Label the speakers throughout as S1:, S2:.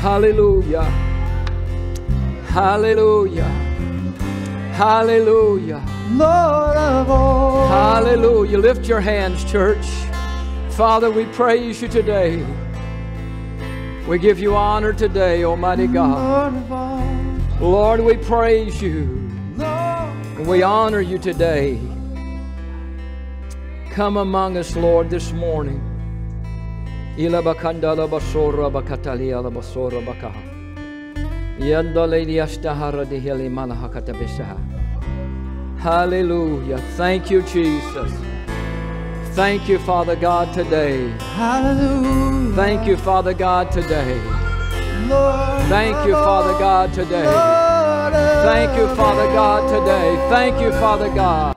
S1: Hallelujah. Hallelujah. Hallelujah.
S2: Lord of all.
S1: Hallelujah. Lift your hands, church. Father, we praise you today. We give you honor today, Almighty God.
S2: Lord of all.
S1: Lord, we praise you. And we honor you today. Come among us, Lord, this morning. Ila bakandala basora bakatalia la basora bakaha. Yanda lady astahara de heli malahakata. Hallelujah. Thank you, Jesus. Thank you, Father God, today.
S2: Hallelujah.
S1: Thank you, Father God, today.
S2: Lord.
S1: Thank you, Father. God, today.
S2: Lord
S1: Thank you, Father God, today. Thank you, Father God.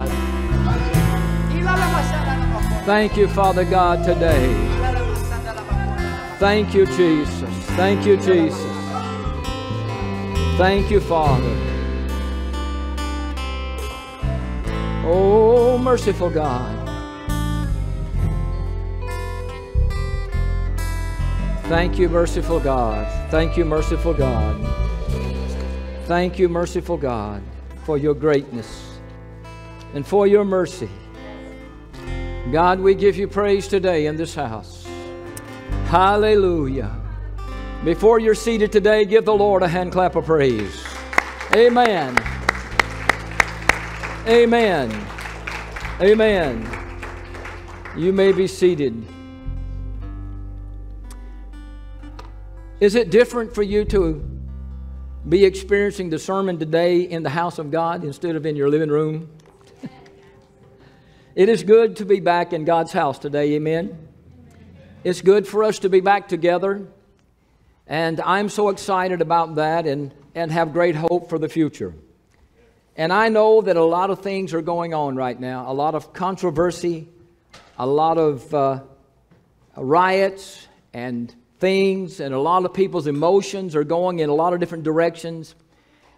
S1: Thank you, Father God, today. Thank you, Jesus. Thank you, Jesus. Thank you, Father. Oh, merciful God. Thank you, merciful God. Thank you, merciful God. Thank you, merciful God, for your greatness and for your mercy. God, we give you praise today in this house. Hallelujah. Before you're seated today, give the Lord a hand clap of praise. Amen. Amen. Amen. You may be seated. Is it different for you to be experiencing the sermon today in the house of God instead of in your living room? It is good to be back in God's house today, amen. It's good for us to be back together, and I'm so excited about that and, and have great hope for the future. And I know that a lot of things are going on right now, a lot of controversy, a lot of uh, riots and things, and a lot of people's emotions are going in a lot of different directions.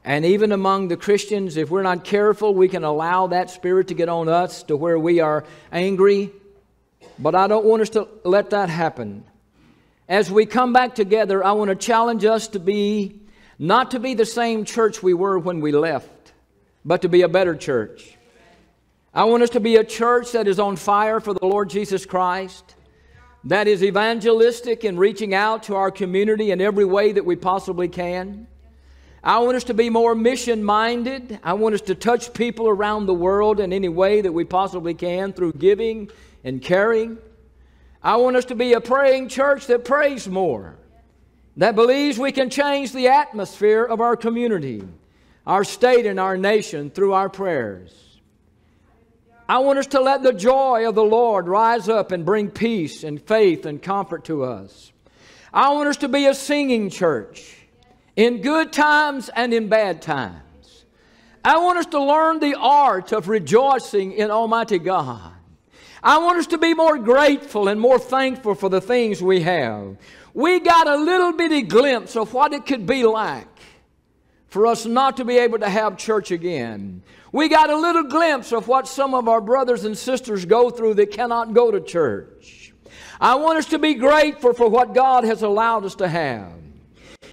S1: And even among the Christians, if we're not careful, we can allow that spirit to get on us to where we are angry. But I don't want us to let that happen. As we come back together, I want to challenge us to be not to be the same church we were when we left, but to be a better church. I want us to be a church that is on fire for the Lord Jesus Christ, that is evangelistic in reaching out to our community in every way that we possibly can. I want us to be more mission minded. I want us to touch people around the world in any way that we possibly can through giving and caring. I want us to be a praying church that prays more, that believes we can change the atmosphere of our community, our state, and our nation through our prayers. I want us to let the joy of the Lord rise up and bring peace and faith and comfort to us. I want us to be a singing church in good times and in bad times. I want us to learn the art of rejoicing in Almighty God. I want us to be more grateful and more thankful for the things we have. We got a little bitty glimpse of what it could be like for us not to be able to have church again. We got a little glimpse of what some of our brothers and sisters go through that cannot go to church. I want us to be grateful for what God has allowed us to have.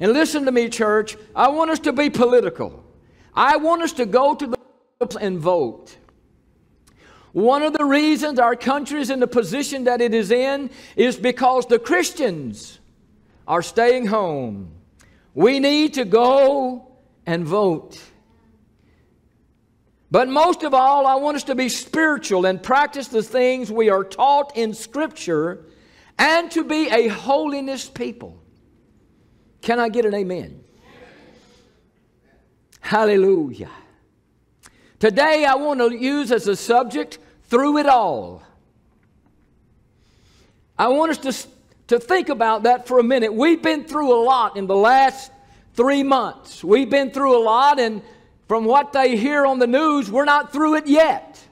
S1: And listen to me, church. I want us to be political. I want us to go to the polls and vote. One of the reasons our country is in the position that it is in is because the Christians are staying home. We need to go and vote. But most of all, I want us to be spiritual and practice the things we are taught in Scripture and to be a holiness people. Can I get an amen? Hallelujah. Today I want to use as a subject through it all. I want us to, to think about that for a minute. We've been through a lot in the last three months. We've been through a lot, and from what they hear on the news, we're not through it yet.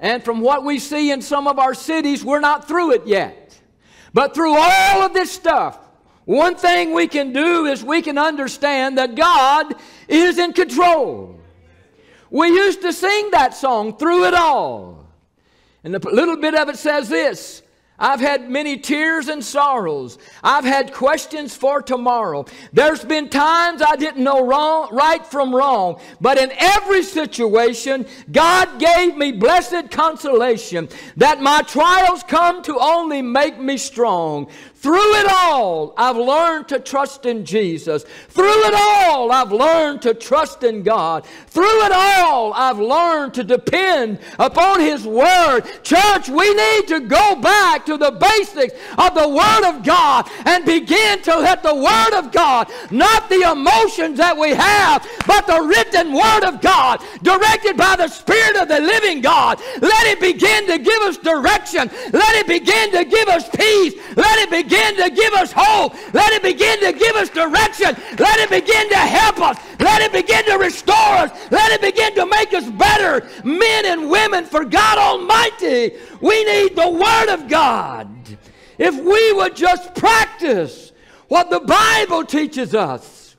S1: And from what we see in some of our cities, we're not through it yet. But through all of this stuff, one thing we can do is we can understand that God is in control. We used to sing that song, Through It All. And a little bit of it says this I've had many tears and sorrows. I've had questions for tomorrow. There's been times I didn't know wrong, right from wrong. But in every situation, God gave me blessed consolation that my trials come to only make me strong. Through it all, I've learned to trust in Jesus. Through it all, I've learned to trust in God. Through it all, I've learned to depend upon His Word. Church, we need to go back to the basics of the Word of God and begin to let the Word of God, not the emotions that we have, but the written Word of God, directed by the Spirit of the living God, let it begin to give us direction. Let it begin to give us peace. Let it begin begin to give us hope. Let it begin to give us direction. Let it begin to help us. Let it begin to restore us. Let it begin to make us better men and women for God Almighty. We need the Word of God. If we would just practice what the Bible teaches us.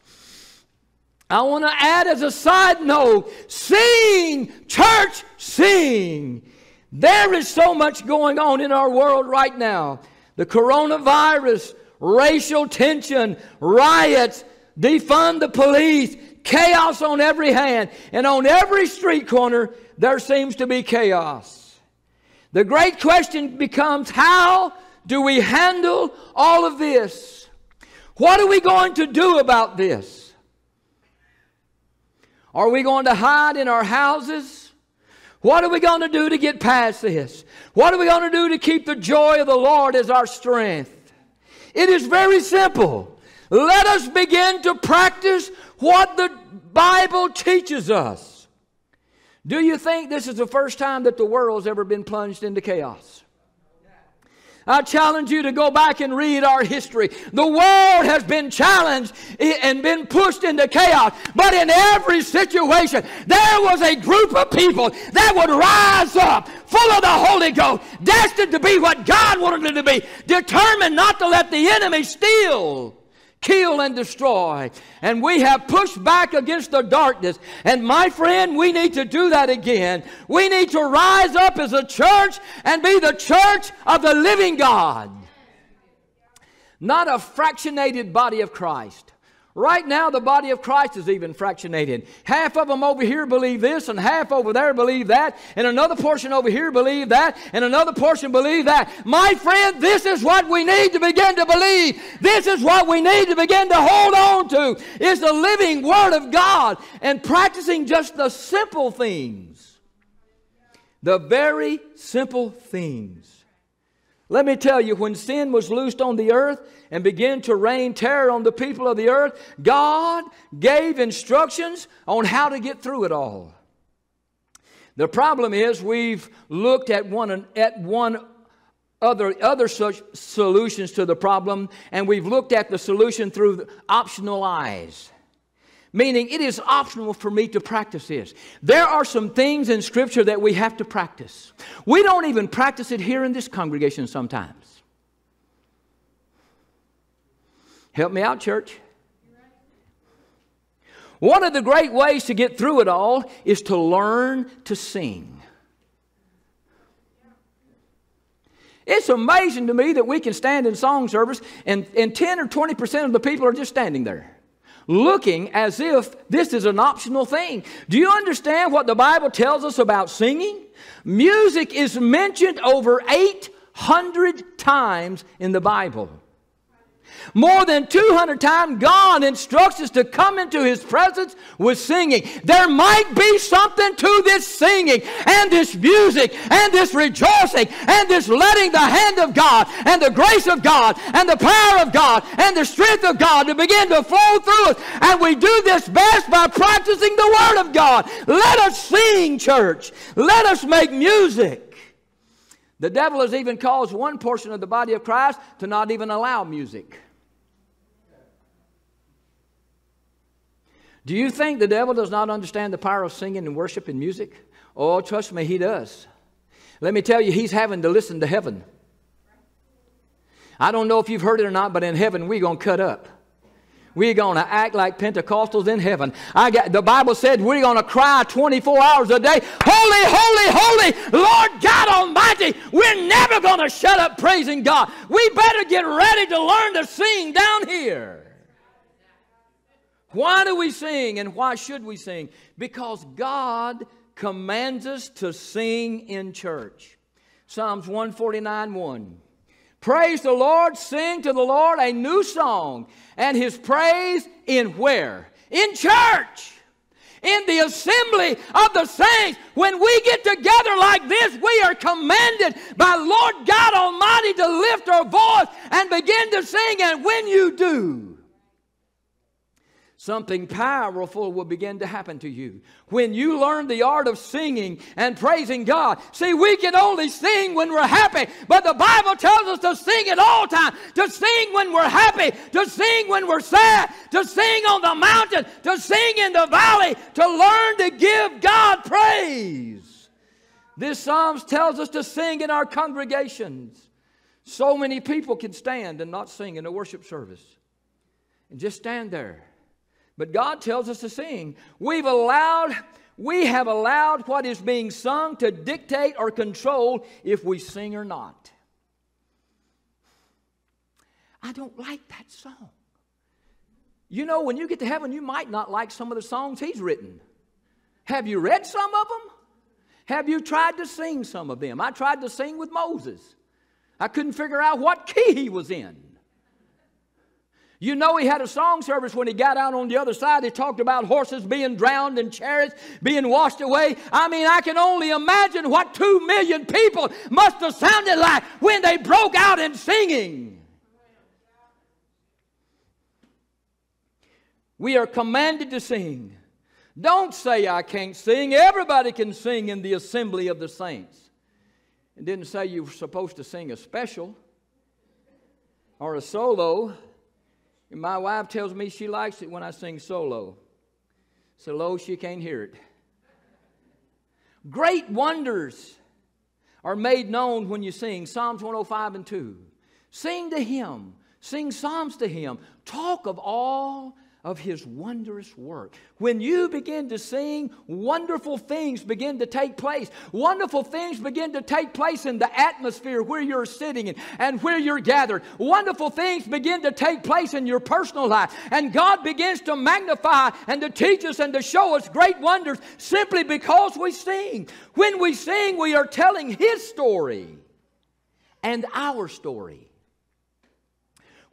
S1: I want to add as a side note sing, church, sing. There is so much going on in our world right now the coronavirus, racial tension, riots, defund the police, chaos on every hand, and on every street corner, there seems to be chaos. The great question becomes how do we handle all of this? What are we going to do about this? Are we going to hide in our houses? What are we going to do to get past this? What are we going to do to keep the joy of the Lord as our strength? It is very simple. Let us begin to practice what the Bible teaches us. Do you think this is the first time that the world's ever been plunged into chaos? I challenge you to go back and read our history. The world has been challenged and been pushed into chaos. But in every situation, there was a group of people that would rise up full of the Holy Ghost, destined to be what God wanted them to be, determined not to let the enemy steal kill and destroy. And we have pushed back against the darkness. And my friend, we need to do that again. We need to rise up as a church and be the church of the living God, not a fractionated body of Christ. Right now, the body of Christ is even fractionated. Half of them over here believe this, and half over there believe that, and another portion over here believe that, and another portion believe that. My friend, this is what we need to begin to believe. This is what we need to begin to hold on to, is the living Word of God and practicing just the simple things. The very simple things. Let me tell you, when sin was loosed on the earth and begin to rain terror on the people of the earth, God gave instructions on how to get through it all. The problem is we've looked at one at one other other such solutions to the problem and we've looked at the solution through optional eyes meaning it is optional for me to practice this. There are some things in Scripture that we have to practice. We don't even practice it here in this congregation sometimes. Help me out, church. One of the great ways to get through it all is to learn to sing. It's amazing to me that we can stand in song service and, and 10 or 20% of the people are just standing there looking as if this is an optional thing. Do you understand what the Bible tells us about singing? Music is mentioned over 800 times in the Bible. More than 200 times, God instructs us to come into His presence with singing. There might be something to this singing and this music and this rejoicing and this letting the hand of God and the grace of God and the power of God and the strength of God to begin to flow through us. And we do this best by practicing the Word of God. Let us sing, church. Let us make music. The devil has even caused one portion of the body of Christ to not even allow music. Do you think the devil does not understand the power of singing and worship and music? Oh, trust me, he does. Let me tell you, he's having to listen to heaven. I don't know if you've heard it or not, but in heaven, we're going to cut up. We're going to act like Pentecostals in heaven. I got, the Bible said we're going to cry 24 hours a day, Holy, holy, holy, Lord God Almighty. We're never going to shut up praising God. We better get ready to learn to sing down here. Why do we sing and why should we sing? Because God commands us to sing in church. Psalms 149 1. Praise the Lord, sing to the Lord a new song, and his praise in where? In church. In the assembly of the saints, when we get together like this, we are commanded by Lord God Almighty to lift our voice and begin to sing. And when you do, something powerful will begin to happen to you. When you learn the art of singing and praising God, see, we can only sing when we're happy, but the Bible tells us to sing at all times, to sing when we're happy, to sing when we're sad, to sing on the mountain, to sing in the valley, to learn to give God praise. This Psalms tells us to sing in our congregations. So many people can stand and not sing in a worship service. And just stand there but God tells us to sing. We've allowed, we have allowed what is being sung to dictate or control if we sing or not. I don't like that song. You know, when you get to heaven, you might not like some of the songs he's written. Have you read some of them? Have you tried to sing some of them? I tried to sing with Moses. I couldn't figure out what key he was in. You know, he had a song service when he got out on the other side. He talked about horses being drowned and chariots being washed away. I mean, I can only imagine what two million people must have sounded like when they broke out in singing. We are commanded to sing. Don't say I can't sing. Everybody can sing in the assembly of the saints. It didn't say you were supposed to sing a special or a solo. And my wife tells me she likes it when I sing solo. So low she can't hear it. Great wonders are made known when you sing Psalms 105 and 2. Sing to Him, sing Psalms to Him. Talk of all of his wondrous work. When you begin to sing, wonderful things begin to take place. Wonderful things begin to take place in the atmosphere where you're sitting and, and where you're gathered. Wonderful things begin to take place in your personal life. And God begins to magnify and to teach us and to show us great wonders simply because we sing. When we sing, we are telling his story and our story.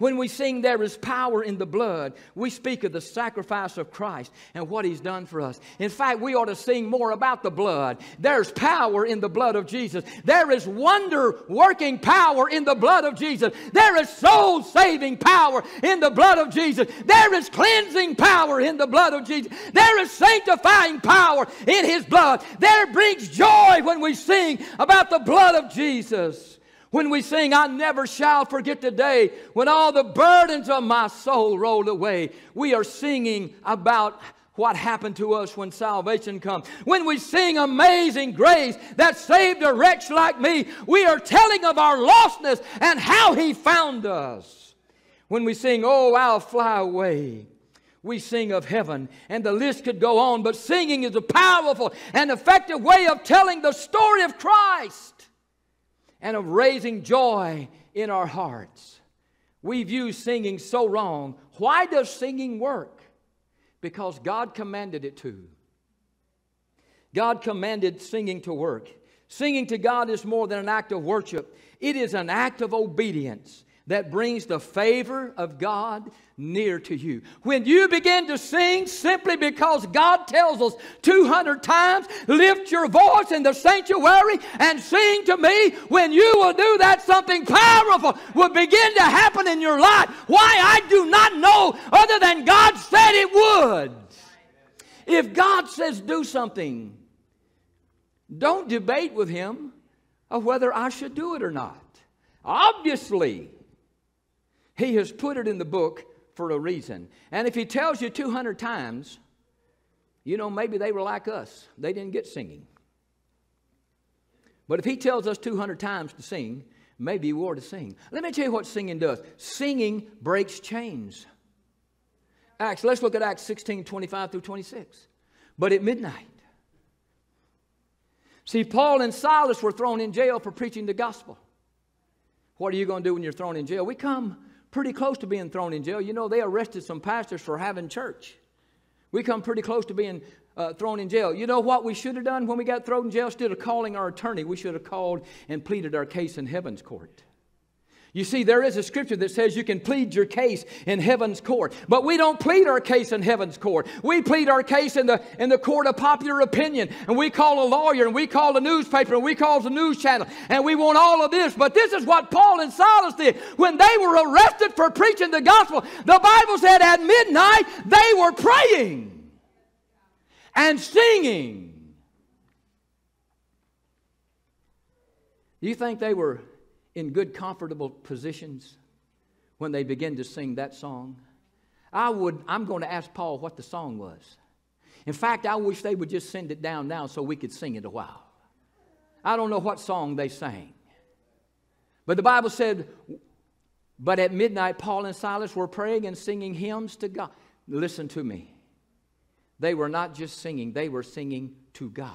S1: When we sing, There is power in the blood, we speak of the sacrifice of Christ and what He's done for us. In fact, we ought to sing more about the blood. There's power in the blood of Jesus. There is wonder working power in the blood of Jesus. There is soul saving power in the blood of Jesus. There is cleansing power in the blood of Jesus. There is sanctifying power in His blood. There brings joy when we sing about the blood of Jesus. When we sing, I never shall forget the day when all the burdens of my soul rolled away, we are singing about what happened to us when salvation comes. When we sing Amazing Grace that saved a wretch like me, we are telling of our lostness and how He found us. When we sing, Oh, I'll fly away, we sing of heaven, and the list could go on, but singing is a powerful and effective way of telling the story of Christ and of raising joy in our hearts. We view singing so wrong. Why does singing work? Because God commanded it to. God commanded singing to work. Singing to God is more than an act of worship, it is an act of obedience that brings the favor of God near to you. When you begin to sing simply because God tells us 200 times, lift your voice in the sanctuary and sing to me, when you will do that, something powerful will begin to happen in your life. Why? I do not know, other than God said it would. If God says do something, don't debate with Him of whether I should do it or not. Obviously, he has put it in the book for a reason. And if He tells you 200 times, you know, maybe they were like us. They didn't get singing. But if He tells us 200 times to sing, maybe we ought to sing. Let me tell you what singing does singing breaks chains. Acts, let's look at Acts 16 25 through 26. But at midnight, see, Paul and Silas were thrown in jail for preaching the gospel. What are you going to do when you're thrown in jail? We come pretty close to being thrown in jail. You know, they arrested some pastors for having church. We come pretty close to being uh, thrown in jail. You know what we should have done when we got thrown in jail? Instead of calling our attorney, we should have called and pleaded our case in heaven's court. You see, there is a scripture that says you can plead your case in heaven's court. But we don't plead our case in heaven's court. We plead our case in the, in the court of popular opinion. And we call a lawyer and we call a newspaper and we call the news channel. And we want all of this. But this is what Paul and Silas did. When they were arrested for preaching the gospel, the Bible said at midnight they were praying and singing. You think they were in good, comfortable positions when they begin to sing that song. I would, I'm going to ask Paul what the song was. In fact, I wish they would just send it down now so we could sing it a while. I don't know what song they sang. But the Bible said, but at midnight, Paul and Silas were praying and singing hymns to God. Listen to me. They were not just singing, they were singing to God.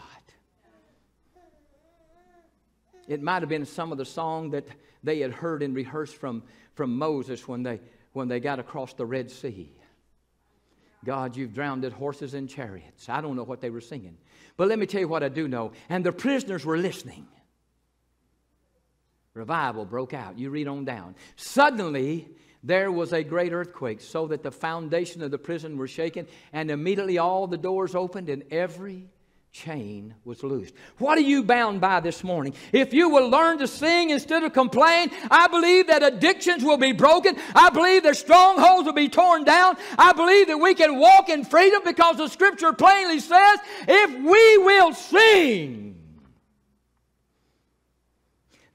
S1: It might have been some of the song that they had heard and rehearsed from, from Moses when they, when they got across the Red Sea. God, you've drowned horses and chariots. I don't know what they were singing. But let me tell you what I do know. And the prisoners were listening. Revival broke out. You read on down. Suddenly, there was a great earthquake, so that the foundation of the prison were shaken, and immediately all the doors opened, and every chain was loosed. What are you bound by this morning? If you will learn to sing instead of complain, I believe that addictions will be broken. I believe that strongholds will be torn down. I believe that we can walk in freedom because the scripture plainly says, if we will sing,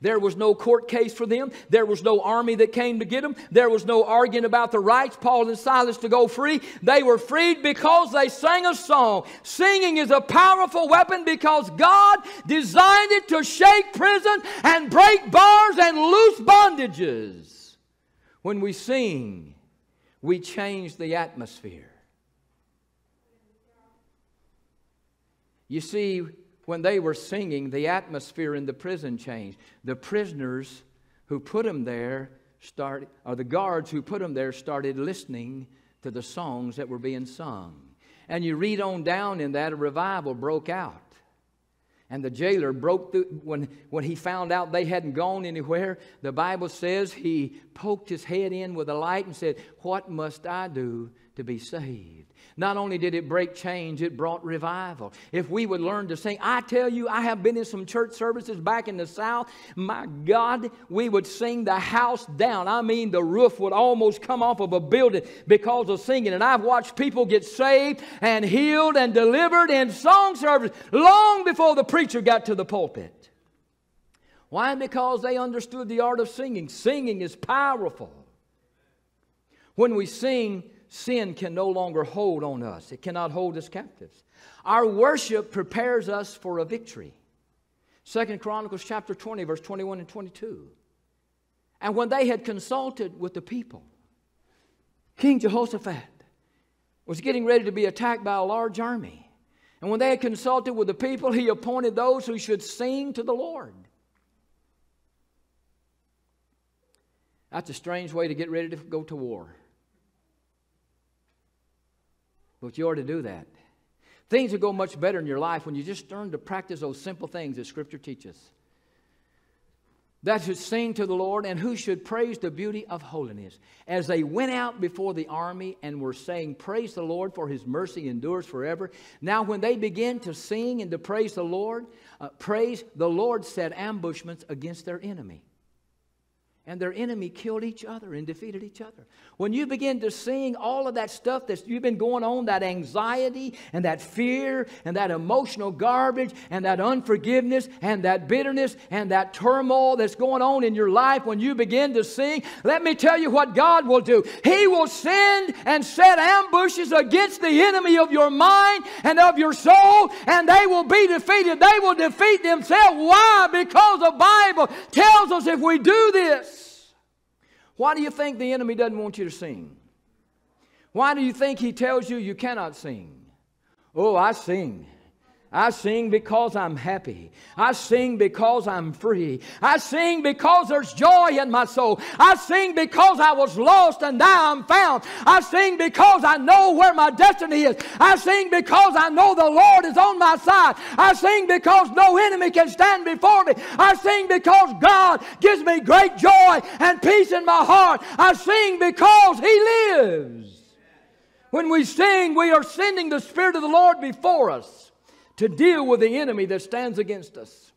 S1: there was no court case for them. There was no army that came to get them. There was no arguing about the rights, Paul and Silas, to go free. They were freed because they sang a song. Singing is a powerful weapon because God designed it to shake prison and break bars and loose bondages. When we sing, we change the atmosphere. You see, when they were singing, the atmosphere in the prison changed. The prisoners who put them there started, or the guards who put them there started listening to the songs that were being sung. And you read on down in that, a revival broke out. And the jailer broke through, when, when he found out they hadn't gone anywhere, the Bible says he poked his head in with a light and said, What must I do to be saved? Not only did it break change, it brought revival. If we would learn to sing, I tell you, I have been in some church services back in the South. My God, we would sing the house down. I mean, the roof would almost come off of a building because of singing. And I've watched people get saved and healed and delivered in song service long before the preacher got to the pulpit. Why? Because they understood the art of singing. Singing is powerful. When we sing, sin can no longer hold on us, it cannot hold us captives. Our worship prepares us for a victory. Second Chronicles chapter 20, verse 21 and 22. And when they had consulted with the people, King Jehoshaphat was getting ready to be attacked by a large army. And when they had consulted with the people, he appointed those who should sing to the Lord. That's a strange way to get ready to go to war. But you ought to do that. Things will go much better in your life when you just learn to practice those simple things that Scripture teaches. That should sing to the Lord and who should praise the beauty of holiness. As they went out before the army and were saying, Praise the Lord, for his mercy endures forever. Now, when they began to sing and to praise the Lord, uh, praise, the Lord set ambushments against their enemy and their enemy killed each other and defeated each other. When you begin to sing all of that stuff that you've been going on, that anxiety and that fear and that emotional garbage and that unforgiveness and that bitterness and that turmoil that's going on in your life, when you begin to sing, let me tell you what God will do. He will send and set ambushes against the enemy of your mind and of your soul, and they will be defeated. They will defeat themselves. Why? Because the Bible tells us if we do this, why do you think the enemy doesn't want you to sing? Why do you think he tells you you cannot sing? Oh, I sing. I sing because I'm happy. I sing because I'm free. I sing because there's joy in my soul. I sing because I was lost and now I'm found. I sing because I know where my destiny is. I sing because I know the Lord is on my side. I sing because no enemy can stand before me. I sing because God gives me great joy and peace in my heart. I sing because He lives. When we sing, we are sending the Spirit of the Lord before us to deal with the enemy that stands against us.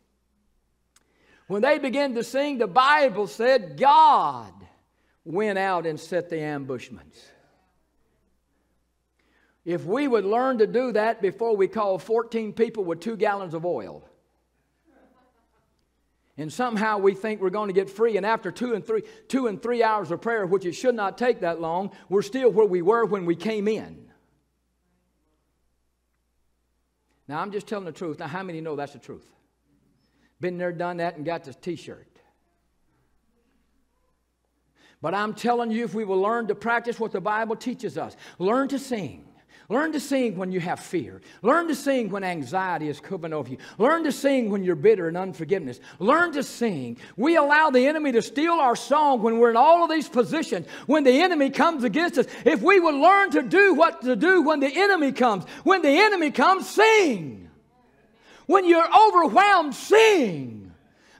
S1: When they began to sing, the Bible said God went out and set the ambushments. If we would learn to do that before we call 14 people with two gallons of oil, and somehow we think we're going to get free, and after two and three, two and three hours of prayer, which it should not take that long, we're still where we were when we came in. Now, I'm just telling the truth. Now, how many know that's the truth? Been there, done that, and got this t shirt. But I'm telling you, if we will learn to practice what the Bible teaches us, learn to sing, Learn to sing when you have fear. Learn to sing when anxiety is coming over you. Learn to sing when you're bitter and unforgiveness. Learn to sing. We allow the enemy to steal our song when we're in all of these positions. When the enemy comes against us, if we would learn to do what to do when the enemy comes, when the enemy comes, sing. When you're overwhelmed, sing.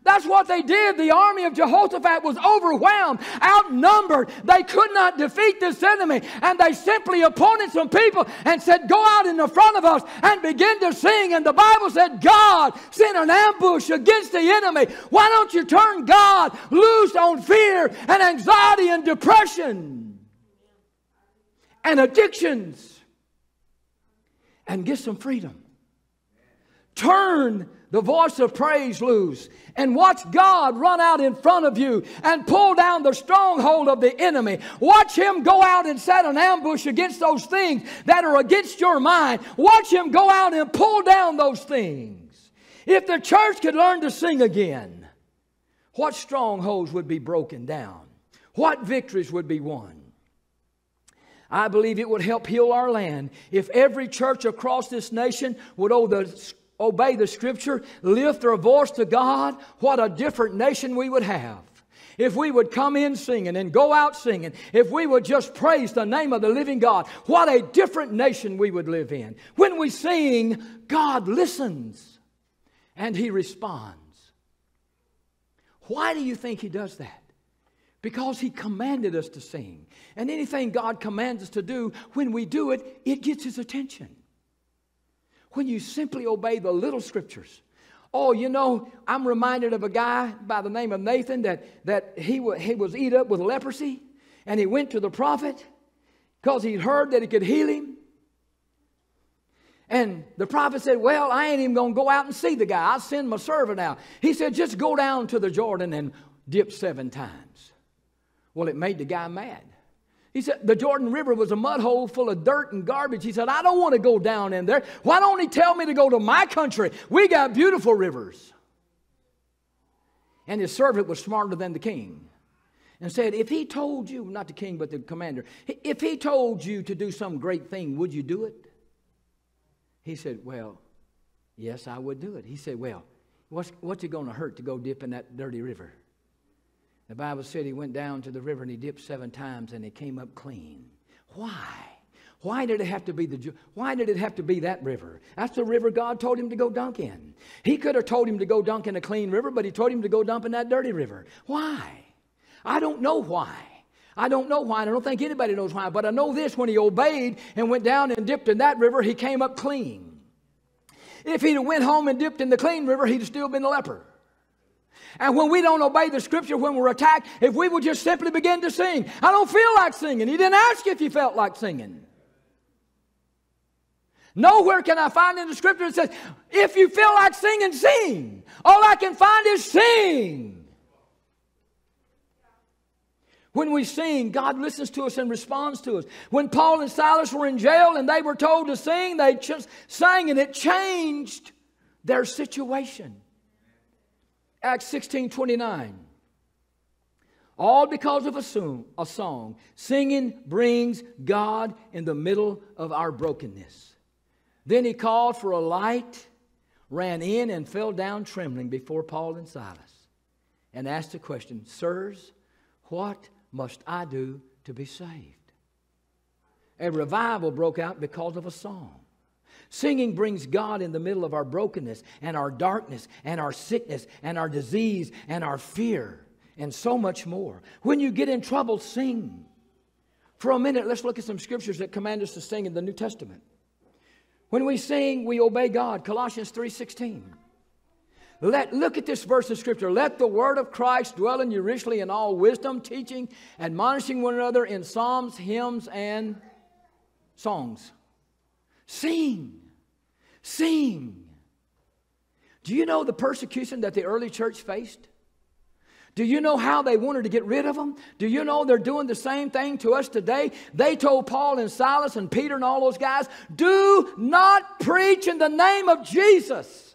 S1: That's what they did. The army of Jehoshaphat was overwhelmed, outnumbered. They could not defeat this enemy. And they simply appointed some people and said, Go out in the front of us and begin to sing. And the Bible said, God sent an ambush against the enemy. Why don't you turn God loose on fear and anxiety and depression and addictions and get some freedom? Turn the voice of praise loose and watch God run out in front of you and pull down the stronghold of the enemy. Watch him go out and set an ambush against those things that are against your mind. Watch him go out and pull down those things. If the church could learn to sing again, what strongholds would be broken down? What victories would be won? I believe it would help heal our land if every church across this nation would owe the obey the scripture, lift their voice to God, what a different nation we would have. If we would come in singing and go out singing, if we would just praise the name of the living God, what a different nation we would live in. When we sing, God listens and He responds. Why do you think He does that? Because He commanded us to sing. And anything God commands us to do, when we do it, it gets His attention when you simply obey the little scriptures. Oh, you know, I'm reminded of a guy by the name of Naaman that, that he, w- he was eat up with leprosy, and he went to the prophet because he'd heard that he could heal him. And the prophet said, Well, I ain't even going to go out and see the guy. I'll send my servant out. He said, Just go down to the Jordan and dip seven times. Well, it made the guy mad. He said, the Jordan River was a mud hole full of dirt and garbage. He said, I don't want to go down in there. Why don't he tell me to go to my country? We got beautiful rivers. And his servant was smarter than the king and said, If he told you, not the king, but the commander, if he told you to do some great thing, would you do it? He said, Well, yes, I would do it. He said, Well, what's, what's it going to hurt to go dip in that dirty river? The Bible said he went down to the river and he dipped seven times and he came up clean. Why? Why did it have to be the why did it have to be that river? That's the river God told him to go dunk in. He could have told him to go dunk in a clean river, but he told him to go dump in that dirty river. Why? I don't know why. I don't know why, and I don't think anybody knows why, but I know this when he obeyed and went down and dipped in that river, he came up clean. If he'd have went home and dipped in the clean river, he'd have still been a leper. And when we don't obey the scripture, when we're attacked, if we would just simply begin to sing, I don't feel like singing. He didn't ask if you felt like singing. Nowhere can I find in the scripture that says, if you feel like singing, sing. All I can find is sing. When we sing, God listens to us and responds to us. When Paul and Silas were in jail and they were told to sing, they just sang and it changed their situation. Acts 16 29. All because of a song, a song. Singing brings God in the middle of our brokenness. Then he called for a light, ran in, and fell down trembling before Paul and Silas, and asked the question Sirs, what must I do to be saved? A revival broke out because of a song. Singing brings God in the middle of our brokenness and our darkness and our sickness and our disease and our fear and so much more. When you get in trouble, sing. For a minute, let's look at some scriptures that command us to sing in the New Testament. When we sing, we obey God. Colossians 3:16. Let, look at this verse of scripture. Let the word of Christ dwell in you richly in all wisdom, teaching, admonishing one another in psalms, hymns, and songs. Sing. Sing. Do you know the persecution that the early church faced? Do you know how they wanted to get rid of them? Do you know they're doing the same thing to us today? They told Paul and Silas and Peter and all those guys, do not preach in the name of Jesus.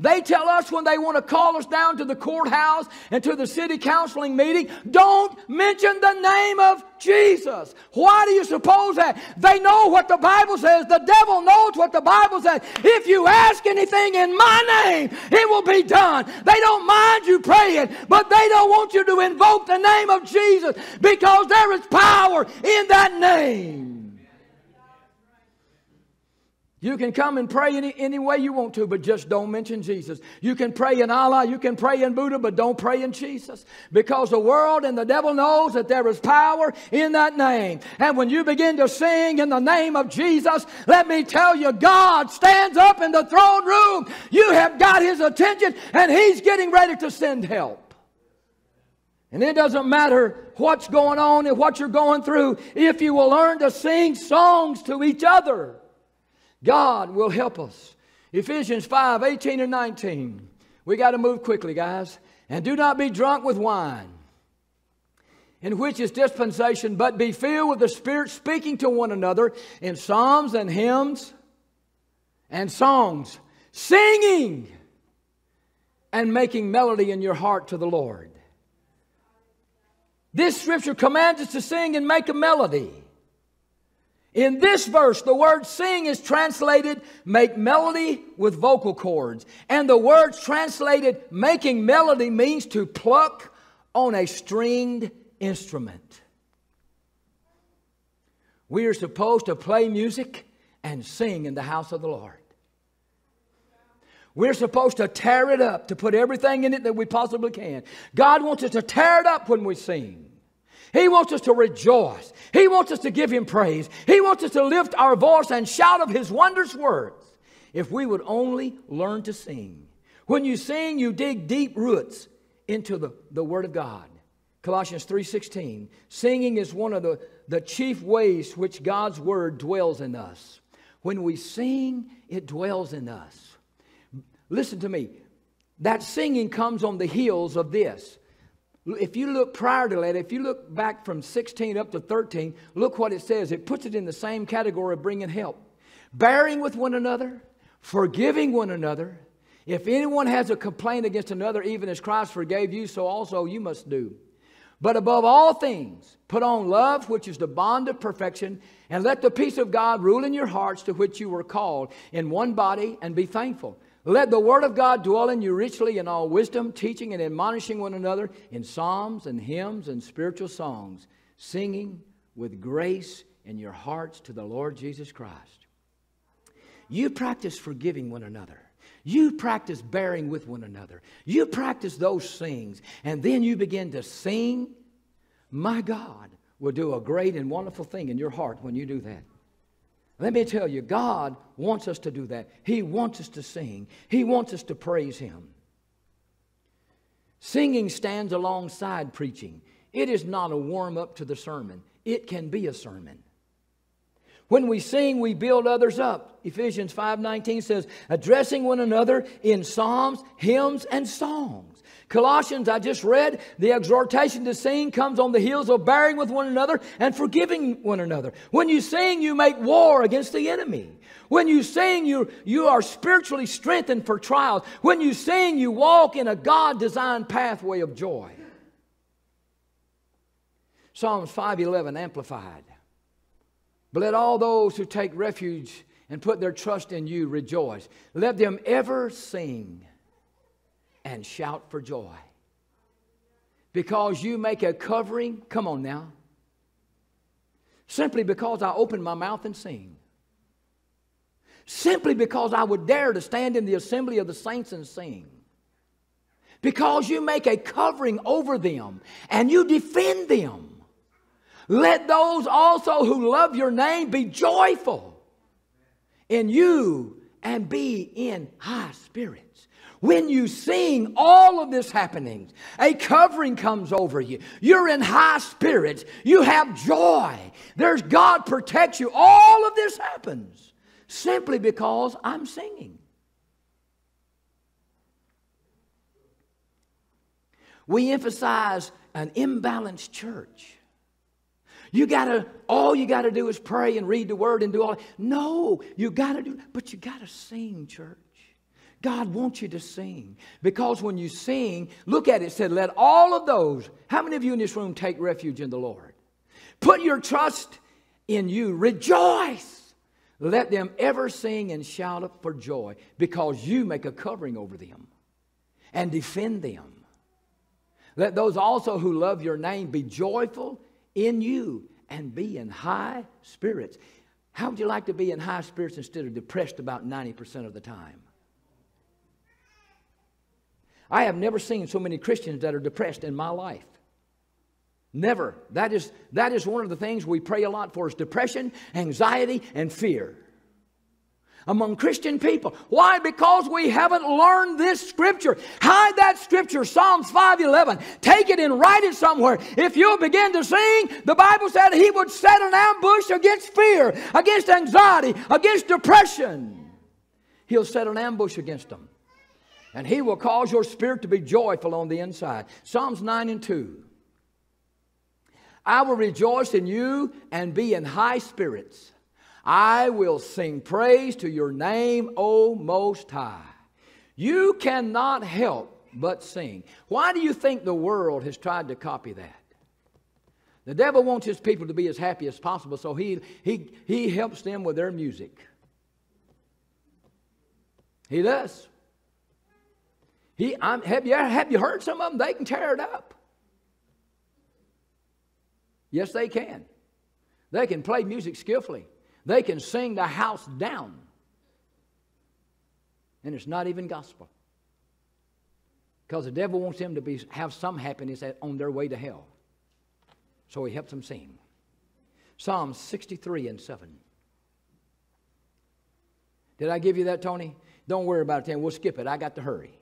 S1: They tell us when they want to call us down to the courthouse and to the city counseling meeting, don't mention the name of Jesus. Why do you suppose that? They know what the Bible says. The devil knows what the Bible says. If you ask anything in my name, it will be done. They don't mind you praying, but they don't want you to invoke the name of Jesus because there is power in that name. You can come and pray any, any way you want to, but just don't mention Jesus. You can pray in Allah, you can pray in Buddha, but don't pray in Jesus. Because the world and the devil knows that there is power in that name. And when you begin to sing in the name of Jesus, let me tell you, God stands up in the throne room. You have got his attention, and he's getting ready to send help. And it doesn't matter what's going on and what you're going through if you will learn to sing songs to each other. God will help us. Ephesians 5 18 and 19. We got to move quickly, guys. And do not be drunk with wine, in which is dispensation, but be filled with the Spirit, speaking to one another in psalms and hymns and songs, singing and making melody in your heart to the Lord. This scripture commands us to sing and make a melody. In this verse, the word sing is translated make melody with vocal cords. And the word translated making melody means to pluck on a stringed instrument. We are supposed to play music and sing in the house of the Lord. We're supposed to tear it up, to put everything in it that we possibly can. God wants us to tear it up when we sing. He wants us to rejoice. He wants us to give Him praise. He wants us to lift our voice and shout of His wondrous words. If we would only learn to sing. When you sing, you dig deep roots into the, the Word of God. Colossians 3:16. Singing is one of the, the chief ways which God's Word dwells in us. When we sing, it dwells in us. Listen to me. That singing comes on the heels of this. If you look prior to that, if you look back from 16 up to 13, look what it says. It puts it in the same category of bringing help. Bearing with one another, forgiving one another. If anyone has a complaint against another, even as Christ forgave you, so also you must do. But above all things, put on love, which is the bond of perfection, and let the peace of God rule in your hearts to which you were called in one body, and be thankful. Let the word of God dwell in you richly in all wisdom, teaching and admonishing one another in psalms and hymns and spiritual songs, singing with grace in your hearts to the Lord Jesus Christ. You practice forgiving one another. You practice bearing with one another. You practice those things, and then you begin to sing. My God will do a great and wonderful thing in your heart when you do that. Let me tell you, God wants us to do that. He wants us to sing, He wants us to praise Him. Singing stands alongside preaching. It is not a warm up to the sermon, it can be a sermon. When we sing, we build others up. Ephesians 5:19 says, addressing one another in psalms, hymns, and songs. Colossians, I just read, the exhortation to sing comes on the heels of bearing with one another and forgiving one another. When you sing, you make war against the enemy. When you sing, you, you are spiritually strengthened for trials. When you sing, you walk in a God designed pathway of joy. Psalms 5:11 amplified. But let all those who take refuge and put their trust in you rejoice. Let them ever sing and shout for joy. Because you make a covering, come on now. Simply because I open my mouth and sing. Simply because I would dare to stand in the assembly of the saints and sing. Because you make a covering over them and you defend them. Let those also who love your name be joyful in you and be in high spirits. When you sing all of this happening, a covering comes over you. You're in high spirits. You have joy. There's God protects you. All of this happens simply because I'm singing. We emphasize an imbalanced church. You gotta, all you gotta do is pray and read the word and do all. No, you gotta do, but you gotta sing, church. God wants you to sing. Because when you sing, look at it, said, let all of those, how many of you in this room take refuge in the Lord? Put your trust in you. Rejoice. Let them ever sing and shout up for joy because you make a covering over them and defend them. Let those also who love your name be joyful in you and be in high spirits. How would you like to be in high spirits instead of depressed about 90% of the time? I have never seen so many Christians that are depressed in my life. Never. That is, that is one of the things we pray a lot for is depression, anxiety, and fear among Christian people. Why? Because we haven't learned this scripture. Hide that scripture, Psalms 5:11. Take it and write it somewhere. If you'll begin to sing, the Bible said he would set an ambush against fear, against anxiety, against depression. He'll set an ambush against them. And he will cause your spirit to be joyful on the inside. Psalms 9 and 2. I will rejoice in you and be in high spirits. I will sing praise to your name, O Most High. You cannot help but sing. Why do you think the world has tried to copy that? The devil wants his people to be as happy as possible, so he, he, he helps them with their music. He does. He, I'm, have, you, have you heard some of them? They can tear it up. Yes, they can. They can play music skillfully. They can sing the house down. And it's not even gospel. Because the devil wants them to be, have some happiness on their way to hell. So he helps them sing. Psalm 63 and 7. Did I give you that, Tony? Don't worry about it. We'll skip it. I got to hurry.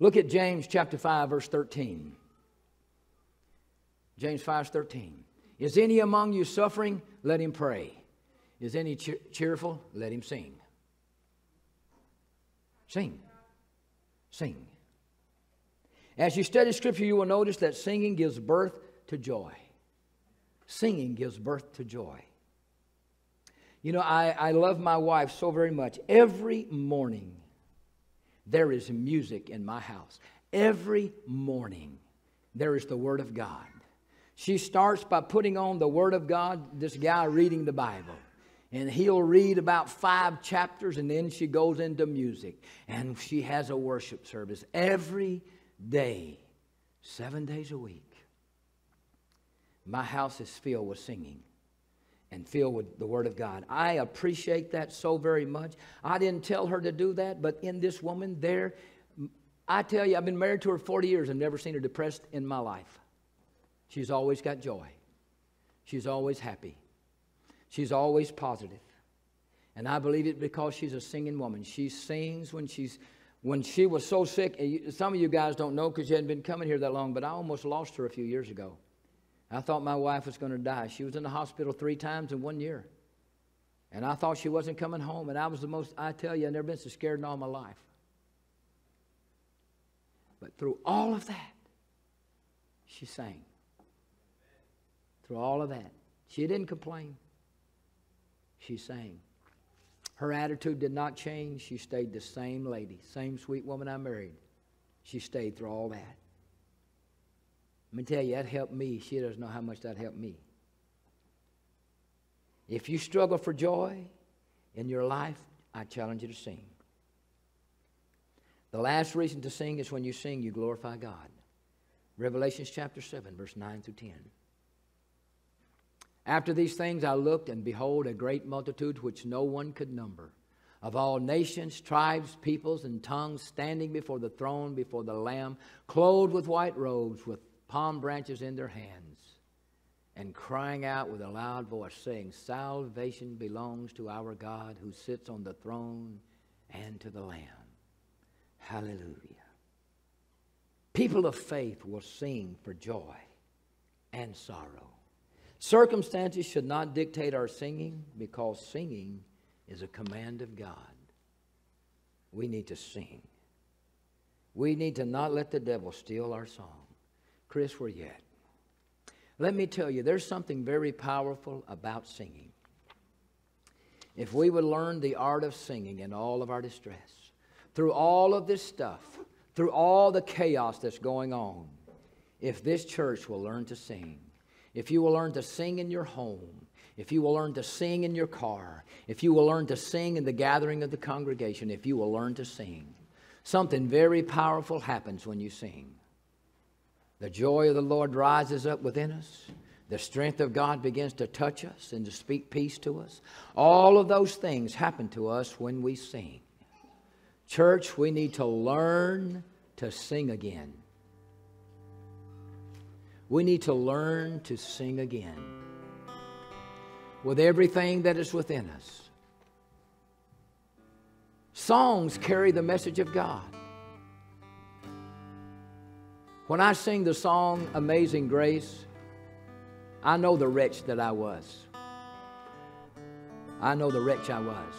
S1: Look at James chapter 5, verse 13. James 5, 13. Is any among you suffering? Let him pray. Is any cheerful? Let him sing. Sing. Sing. As you study Scripture, you will notice that singing gives birth to joy. Singing gives birth to joy. You know, I, I love my wife so very much. Every morning, there is music in my house. Every morning, there is the Word of God. She starts by putting on the Word of God, this guy reading the Bible and he'll read about five chapters and then she goes into music and she has a worship service every day seven days a week my house is filled with singing and filled with the word of god i appreciate that so very much i didn't tell her to do that but in this woman there i tell you i've been married to her 40 years and never seen her depressed in my life she's always got joy she's always happy She's always positive. And I believe it because she's a singing woman. She sings when she's when she was so sick. Some of you guys don't know because you hadn't been coming here that long, but I almost lost her a few years ago. I thought my wife was going to die. She was in the hospital three times in one year. And I thought she wasn't coming home. And I was the most, I tell you, I've never been so scared in all my life. But through all of that, she sang. Through all of that, she didn't complain she sang. Her attitude did not change. She stayed the same lady, same sweet woman I married. She stayed through all that. Let me tell you, that helped me. She doesn't know how much that helped me. If you struggle for joy in your life, I challenge you to sing. The last reason to sing is when you sing, you glorify God. Revelations chapter 7, verse 9 through 10. After these things I looked, and behold, a great multitude which no one could number, of all nations, tribes, peoples, and tongues, standing before the throne, before the Lamb, clothed with white robes, with palm branches in their hands, and crying out with a loud voice, saying, Salvation belongs to our God who sits on the throne and to the Lamb. Hallelujah. People of faith will sing for joy and sorrow. Circumstances should not dictate our singing because singing is a command of God. We need to sing. We need to not let the devil steal our song. Chris, where you at? Let me tell you, there's something very powerful about singing. If we would learn the art of singing in all of our distress, through all of this stuff, through all the chaos that's going on, if this church will learn to sing, if you will learn to sing in your home, if you will learn to sing in your car, if you will learn to sing in the gathering of the congregation, if you will learn to sing, something very powerful happens when you sing. The joy of the Lord rises up within us. The strength of God begins to touch us and to speak peace to us. All of those things happen to us when we sing. Church, we need to learn to sing again. We need to learn to sing again with everything that is within us. Songs carry the message of God. When I sing the song Amazing Grace, I know the wretch that I was. I know the wretch I was.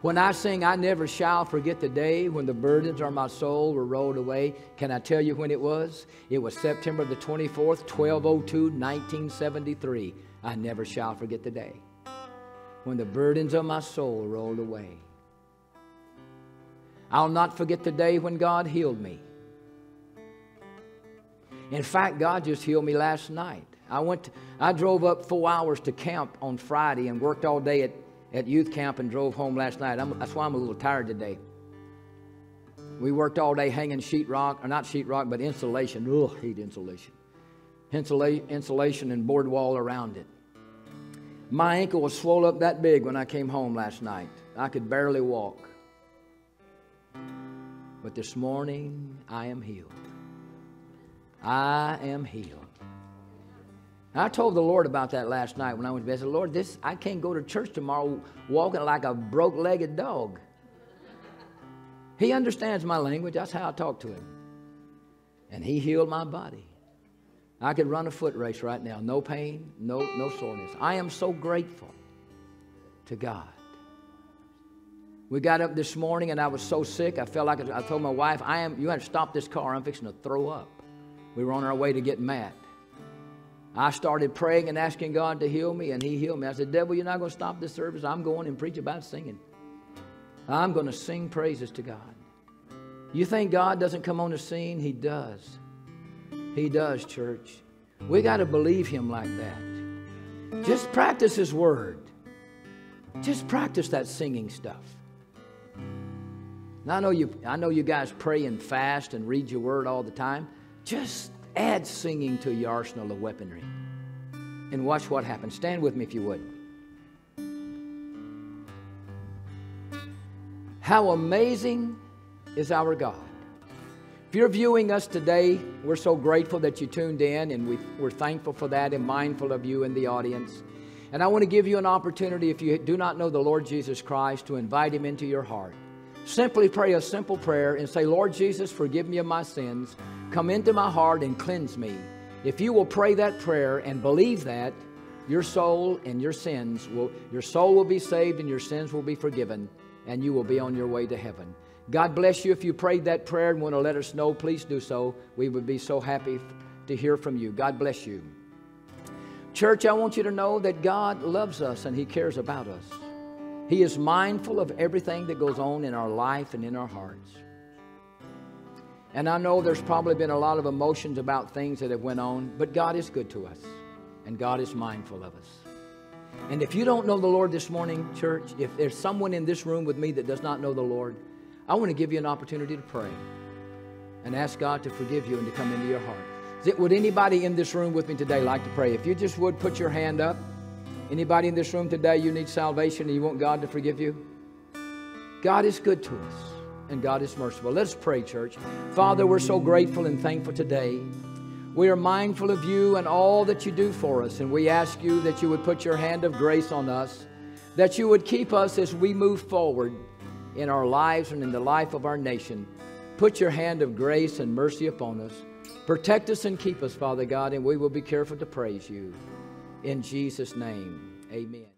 S1: When I sing, I never shall forget the day when the burdens of my soul were rolled away. Can I tell you when it was? It was September the 24th, 1202, 1973. I never shall forget the day when the burdens of my soul rolled away. I'll not forget the day when God healed me. In fact, God just healed me last night. I went to, I drove up four hours to camp on Friday and worked all day at, at youth camp and drove home last night. I'm, that's why I'm a little tired today. We worked all day hanging sheetrock, or not sheetrock, but insulation. Ugh, heat insulation. Insula- insulation and board wall around it. My ankle was swollen up that big when I came home last night. I could barely walk. But this morning, I am healed. I am healed. I told the Lord about that last night when I went to bed. I said, Lord, this I can't go to church tomorrow walking like a broke-legged dog. He understands my language. That's how I talk to him. And he healed my body. I could run a foot race right now. No pain, no, no soreness. I am so grateful to God. We got up this morning and I was so sick. I felt like I told my wife, I am you have to stop this car. I'm fixing to throw up. We were on our way to get mad. I started praying and asking God to heal me, and He healed me. I said, Devil, you're not going to stop this service. I'm going and preach about singing. I'm going to sing praises to God. You think God doesn't come on the scene? He does. He does, church. We got to believe Him like that. Just practice His word. Just practice that singing stuff. Now, I know you. I know you guys pray and fast and read your word all the time. Just add singing to your arsenal of weaponry and watch what happens. Stand with me if you would. How amazing is our God. If you're viewing us today, we're so grateful that you tuned in, and we, we're thankful for that and mindful of you in the audience. And I want to give you an opportunity, if you do not know the Lord Jesus Christ, to invite Him into your heart. Simply pray a simple prayer and say, Lord Jesus, forgive me of my sins. Come into my heart and cleanse me. If you will pray that prayer and believe that, your soul and your sins will, your soul will be saved and your sins will be forgiven, and you will be on your way to heaven. God bless you. If you prayed that prayer and want to let us know, please do so. We would be so happy to hear from you. God bless you. Church, I want you to know that God loves us and He cares about us. He is mindful of everything that goes on in our life and in our hearts. And I know there's probably been a lot of emotions about things that have went on, but God is good to us, and God is mindful of us. And if you don't know the Lord this morning, church, if there's someone in this room with me that does not know the Lord, I want to give you an opportunity to pray and ask God to forgive you and to come into your heart. Would anybody in this room with me today like to pray? If you just would put your hand up. Anybody in this room today, you need salvation and you want God to forgive you? God is good to us and God is merciful. Let's pray, church. Father, we're so grateful and thankful today. We are mindful of you and all that you do for us, and we ask you that you would put your hand of grace on us, that you would keep us as we move forward in our lives and in the life of our nation. Put your hand of grace and mercy upon us. Protect us and keep us, Father God, and we will be careful to praise you. In Jesus' name, amen.